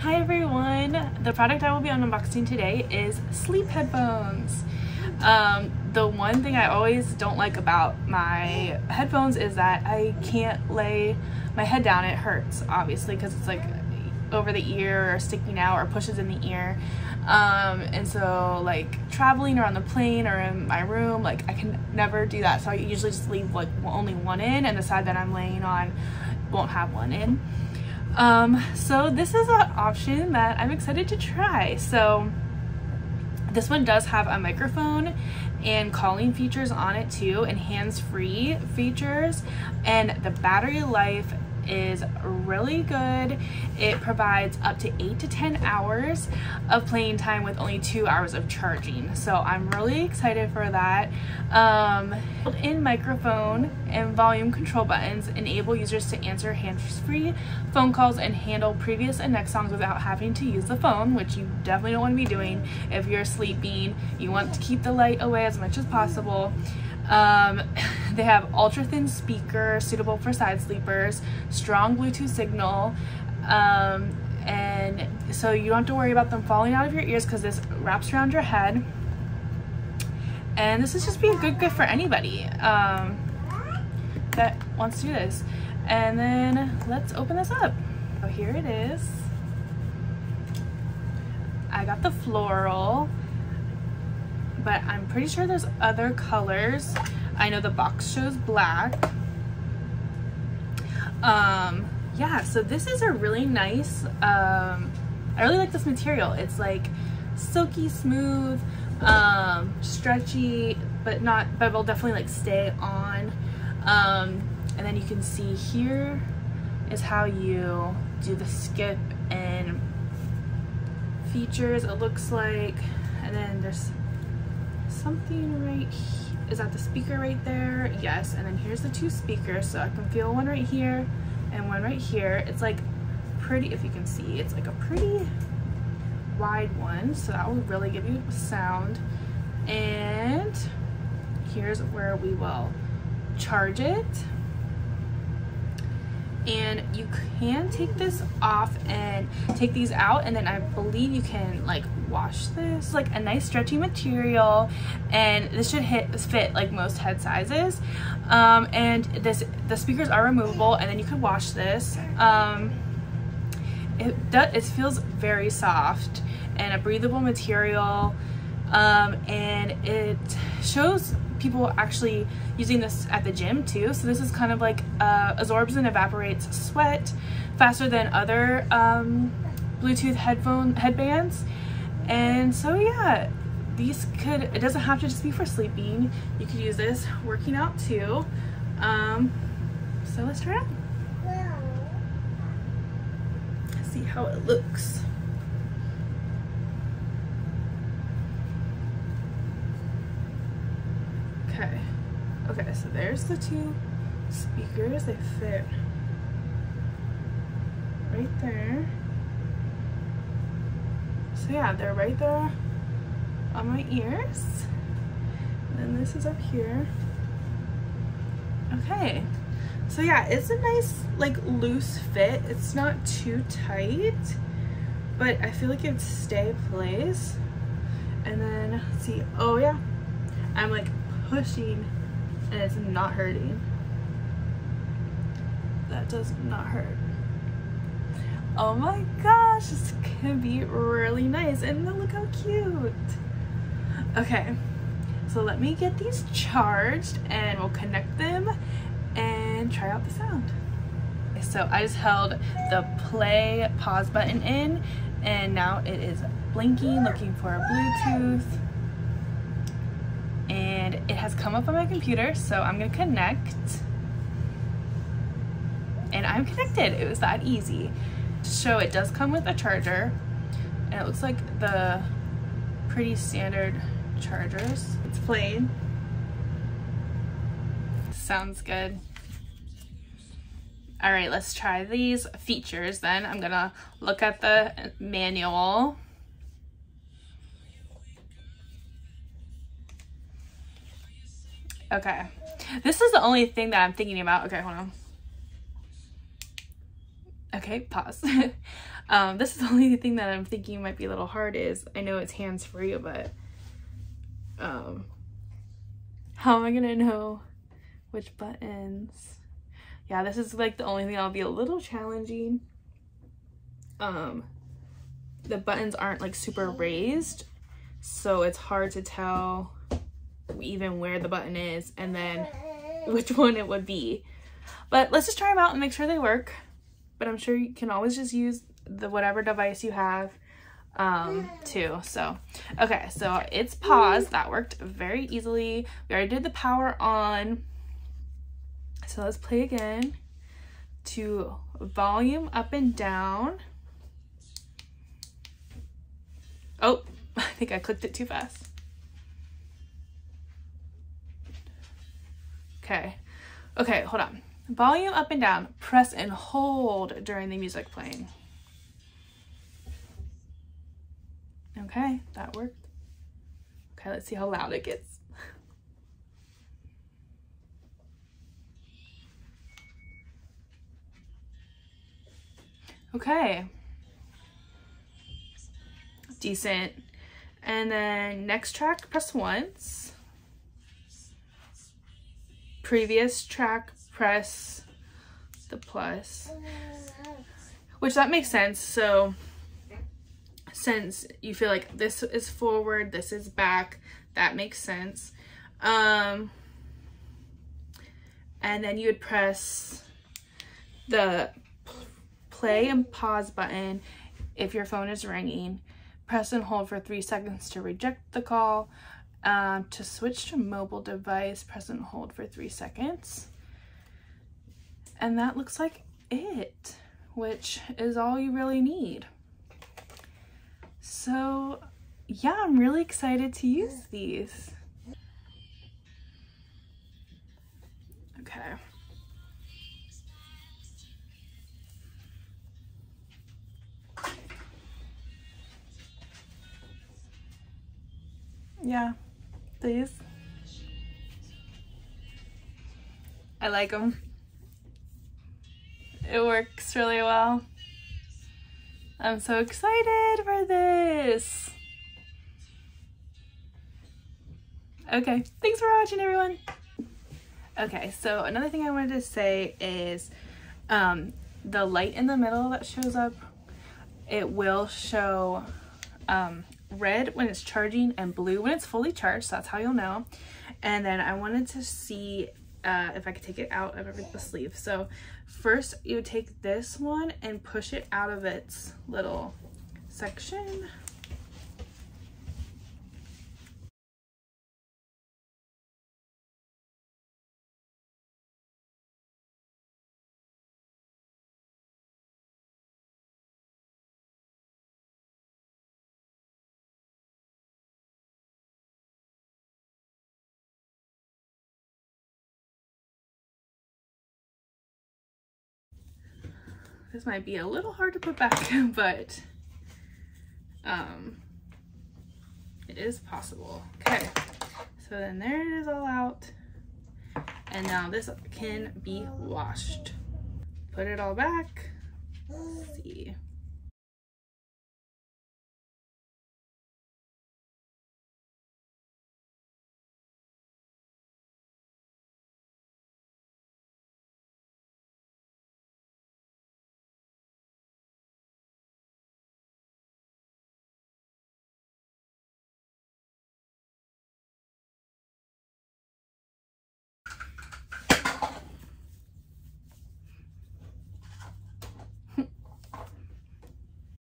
Hi everyone! The product I will be unboxing today is sleep headphones. Um, the one thing I always don't like about my headphones is that I can't lay my head down. It hurts, obviously, because it's like over the ear or sticking out or pushes in the ear. Um, and so like traveling or on the plane or in my room, like I can never do that. So I usually just leave like only one in and the side that I'm laying on won't have one in. Um, so this is an option that I'm excited to try. So this one does have a microphone and calling features on it too and hands-free features and the battery life is really good. It provides up to 8 to 10 hours of playing time with only 2 hours of charging. So I'm really excited for that. Um, in microphone and volume control buttons enable users to answer hands-free phone calls and handle previous and next songs without having to use the phone, which you definitely don't want to be doing if you're sleeping. You want to keep the light away as much as possible. Um, they have ultra thin speaker suitable for side sleepers, strong Bluetooth signal, um, and so you don't have to worry about them falling out of your ears because this wraps around your head. And this is just be a good gift for anybody um, that wants to do this. And then let's open this up. So here it is. I got the floral but I'm pretty sure there's other colors. I know the box shows black. Um, yeah, so this is a really nice, um, I really like this material. It's like silky smooth, um, stretchy, but not, but will definitely like stay on. Um, and then you can see here is how you do the skip and features it looks like and then there's something right is that the speaker right there? Yes and then here's the two speakers so I can feel one right here and one right here. It's like pretty if you can see it's like a pretty wide one so that will really give you sound. And here's where we will charge it. And you can take this off and take these out and then I believe you can like wash this like a nice stretchy material and this should hit fit like most head sizes um, and this the speakers are removable and then you could wash this um, it does it feels very soft and a breathable material um, and it shows people actually using this at the gym too. So this is kind of like uh, absorbs and evaporates sweat faster than other um, Bluetooth headphone headbands. And so yeah, these could, it doesn't have to just be for sleeping. You could use this working out too. Um, so let's try it out. See how it looks. Okay. Okay, so there's the two speakers. They fit right there. So yeah, they're right there on my ears. And then this is up here. Okay. So yeah, it's a nice like loose fit. It's not too tight, but I feel like it'd stay place. And then see, oh yeah, I'm like pushing and it's not hurting. That does not hurt. Oh my gosh, this can be really nice. And look how cute. Okay, so let me get these charged and we'll connect them and try out the sound. So I just held the play pause button in and now it is blinking, looking for Bluetooth and it has come up on my computer so I'm gonna connect and I'm connected it was that easy so it does come with a charger and it looks like the pretty standard chargers it's plain sounds good all right let's try these features then I'm gonna look at the manual Okay. This is the only thing that I'm thinking about. Okay, hold on. Okay, pause. um, this is the only thing that I'm thinking might be a little hard is, I know it's hands-free, but um, how am I gonna know which buttons? Yeah, this is like the only thing that'll be a little challenging. Um, the buttons aren't like super raised, so it's hard to tell even where the button is and then which one it would be. But let's just try them out and make sure they work. But I'm sure you can always just use the whatever device you have um too so. Okay so it's paused. That worked very easily. We already did the power on. So let's play again to volume up and down. Oh i think i clicked it too fast. Okay. Okay hold on. Volume up and down press and hold during the music playing Okay, that worked. Okay, let's see how loud it gets. Okay. Decent. And then next track, press once. Previous track, press the plus. Which that makes sense. So since you feel like this is forward, this is back, that makes sense. Um, and then you would press the play and pause button if your phone is ringing. Press and hold for three seconds to reject the call. Um, to switch to mobile device, press and hold for three seconds. And that looks like it, which is all you really need. So yeah, I'm really excited to use these. Okay. Yeah, these. I like them. It works really well. I'm so excited for this. Okay, thanks for watching everyone. Okay, so another thing I wanted to say is um, the light in the middle that shows up, it will show um, red when it's charging and blue when it's fully charged. So that's how you'll know. And then I wanted to see uh, if I could take it out of the sleeve. So first you take this one and push it out of its little section. This might be a little hard to put back, but um, it is possible. Okay, so then there it is all out. And now this can be washed. Put it all back. Let's see.